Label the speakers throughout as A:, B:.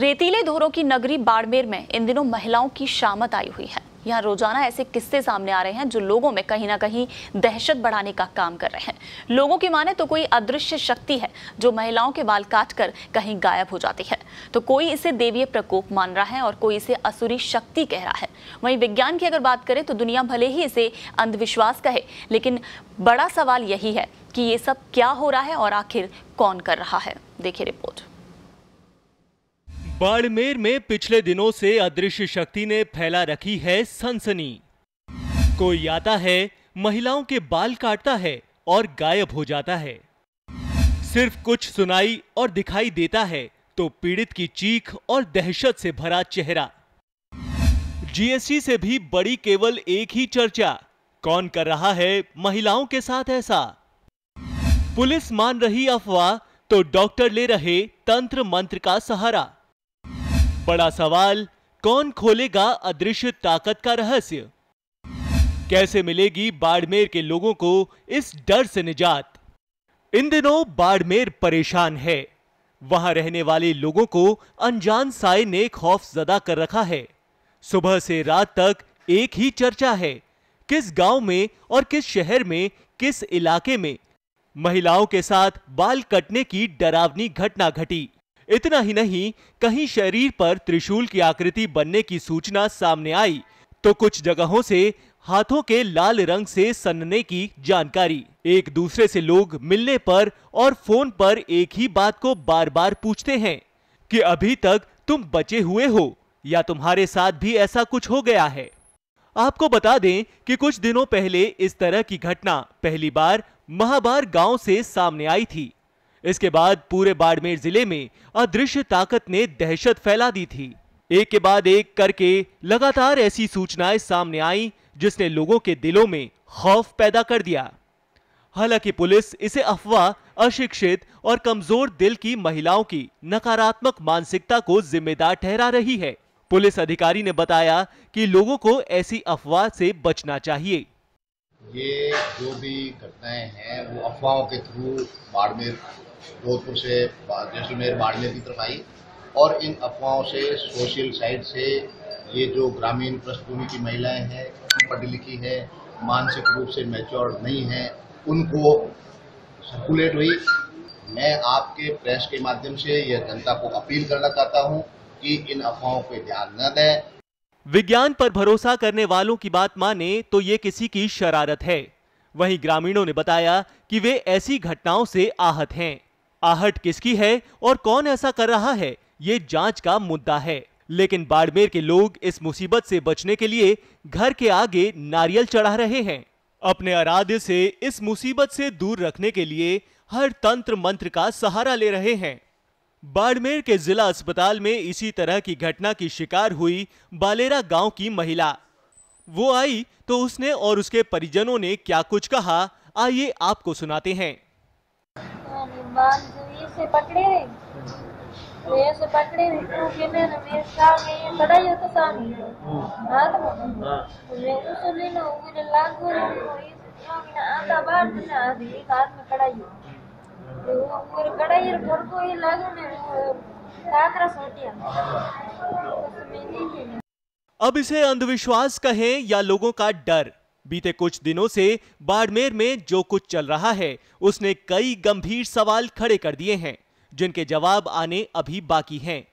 A: रेतीले धोरों की नगरी बाड़मेर में इन दिनों महिलाओं की शामत आई हुई है। यहाँ रोज़ाना ऐसे किस्से सामने आ रहे हैं जो लोगों में कहीं ना कहीं दहशत बढ़ाने का काम कर रहे हैं। लोगों की माने तो कोई अदृश्य शक्ति है जो महिलाओं के बाल काट कर कहीं गायब हो जाती है। तो कोई इसे देवीय प्रकोप मान रहा है और कोई इसे असुरी शक्ति कह रहा है। वहीं विज्ञान की अगर बात करें तो दुनिया भले ही इसे अंधविश्वास कहे, लेकिन बड़ा सवाल यही है कि ये सब क्या हो रहा है और आखिर कौन कर रहा है? देखिए रिपोर्ट।
B: बाड़मेर में पिछले दिनों से अदृश्य शक्ति ने फैला रखी है सनसनी। कोई आता है, महिलाओं के बाल काटता है और गायब हो जाता है। सिर्फ़ कुछ सुनाई और दिखाई देता है तो पीड़ित की चीख और दहशत से भरा चेहरा। जीएसटी से भी बड़ी केवल एक ही चर्चा, कौन कर रहा है महिलाओं के साथ ऐसा? पुलिस मान रही अफवाह तो डॉक्टर ले रहे तंत्र मंत्र का सहारा। बड़ा सवाल, कौन खोलेगा अदृश्य ताकत का रहस्य? कैसे मिलेगी बाड़मेर के लोगों को इस डर से निजात? इन दिनों बाड़मेर परेशान है। वहाँ रहने वाले लोगों को अनजान साय ने खौफ जदा कर रखा है। सुबह से रात तक एक ही चर्चा है, किस गाँव में और किस शहर में, किस इलाके में? महिलाओं के साथ बाल कटने की डरावनी घटना घटी। इतना ही नहीं, कहीं शरीर पर त्रिशूल की आकृति बनने की सूचना सामने आई तो कुछ जगहों से हाथों के लाल रंग से सनने की जानकारी। एक दूसरे से लोग मिलने पर और फ़ोन पर एक ही बात को बार बार पूछते हैं कि अभी तक तुम बचे हुए हो या तुम्हारे साथ भी ऐसा कुछ हो गया है। आपको बता दें कि कुछ दिनों पहले इस तरह की घटना पहली बार महाबार गाँव से सामने आई थी। इसके बाद पूरे बाड़मेर ज़िले में अदृश्य ताकत ने दहशत फैला दी थी। एक के बाद एक करके लगातार ऐसी सूचनाएँ सामने आई, जिसने लोगों के दिलों में खौफ पैदा कर दिया। हालाँकि पुलिस इसे अफवाह, अशिक्षित और कमज़ोर दिल की महिलाओं की नकारात्मक मानसिकता को जिम्मेदार ठहरा रही है। पुलिस अधिकारी ने बताया कि लोगों को ऐसी अफवाह से बचना चाहिए।
C: ये जो भी घटनाएँ हैं, वो अफवाहों के थ्रू बाड़मेर जोधपुर से जैसलमेर बाड़मेर की तरफ़ आई और इन अफवाहों से, सोशल साइड से, ये जो ग्रामीण पृष्ठभूमि की महिलाएँ हैं पढ़ी लिखी है, मानसिक रूप से मैच्योर नहीं है, उनको सर्कुलेट हुई। मैं आपके प्रेस के माध्यम से यह जनता को अपील करना चाहता हूँ कि इन अफवाहों पर ध्यान न दें।
B: विज्ञान पर भरोसा करने वालों की बात माने तो ये किसी की शरारत है। वहीं ग्रामीणों ने बताया कि वे ऐसी घटनाओं से आहत हैं। आहट किसकी है और कौन ऐसा कर रहा है? ये जाँच का मुद्दा है। लेकिन बाड़मेर के लोग इस मुसीबत से बचने के लिए घर के आगे नारियल चढ़ा रहे हैं। अपने अराध्य से इस मुसीबत से दूर रखने के लिए हर तंत्र मंत्र का सहारा ले रहे हैं। बाड़मेर के जिला अस्पताल में इसी तरह की घटना की शिकार हुई बालेरा गाँव की महिला। वो आई तो उसने और उसके परिजनों ने क्या कुछ कहा? आइए आपको सुनाते हैं।
D: से पकड़े। तो ऐसे पकड़े तो कि मेरे सामने, ये सामने। में। तो मैं लाग हो। रही में तो वो कड़ाई घर को ये लागू ने काकरा सोटिया।
B: अब इसे अंधविश्वास कहें या लोगों का डर। बीते कुछ दिनों से बाड़मेर में जो कुछ चल रहा है, उसने कई गंभीर सवाल खड़े कर दिए हैं, जिनके जवाब आने अभी बाकी हैं।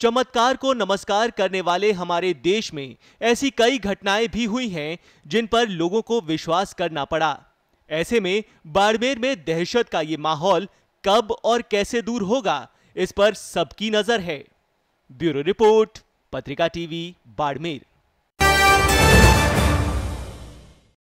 B: चमत्कार को नमस्कार करने वाले हमारे देश में ऐसी कई घटनाएँ भी हुई हैं, जिन पर लोगों को विश्वास करना पड़ा। ऐसे में बाड़मेर में दहशत का ये माहौल कब और कैसे दूर होगा, इस पर सबकी नज़र है। Bureau report, Patrika TV, Barmer.